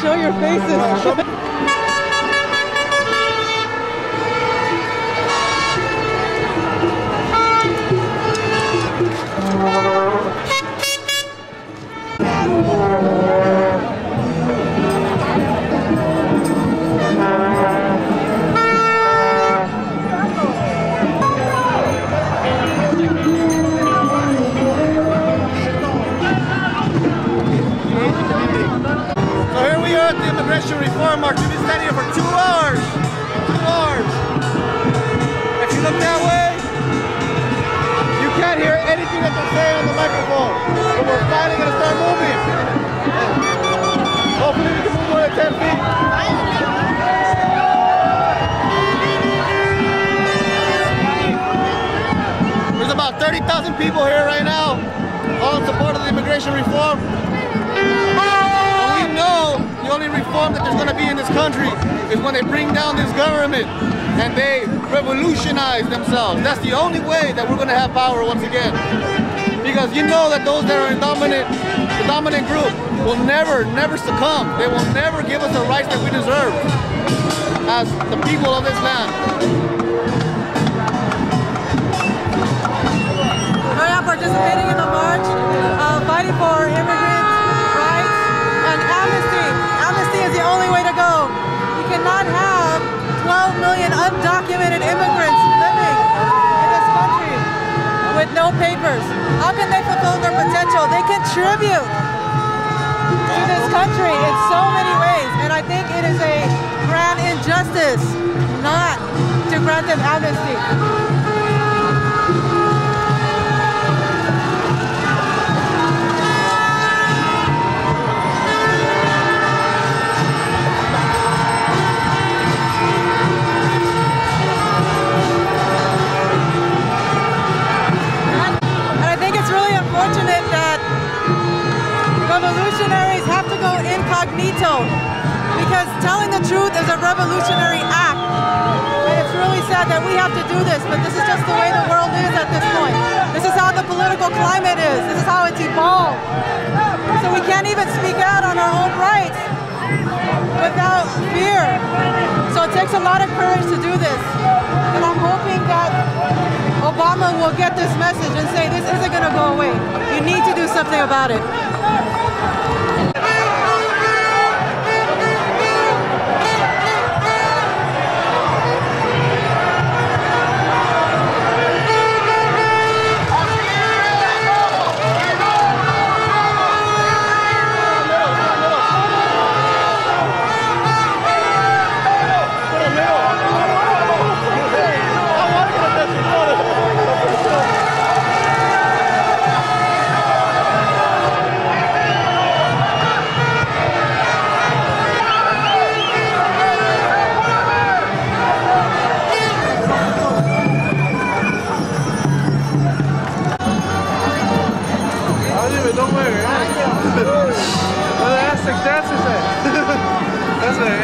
show your faces. Two large. Two large. If you look that way, you can't hear anything that they're saying on the microphone. But we're finally going to start moving. Hopefully we can move more than 10 feet. There's about 30,000 people here right now all in support of the immigration reform reform that there's going to be in this country is when they bring down this government and they revolutionize themselves. That's the only way that we're going to have power once again. Because you know that those that are in dominant, the dominant group will never, never succumb. They will never give us the rights that we deserve as the people of this land. I am undocumented immigrants living in this country with no papers. How can they fulfill their potential? They contribute to this country in so many ways, and I think it is a grand injustice not to grant them amnesty. Because telling the truth is a revolutionary act. And it's really sad that we have to do this, but this is just the way the world is at this point. This is how the political climate is. This is how it's evolved. So we can't even speak out on our own rights without fear. So it takes a lot of courage to do this. And I'm hoping that Obama will get this message and say this isn't going to go away. You need to do something about it. The that's it. That's it is.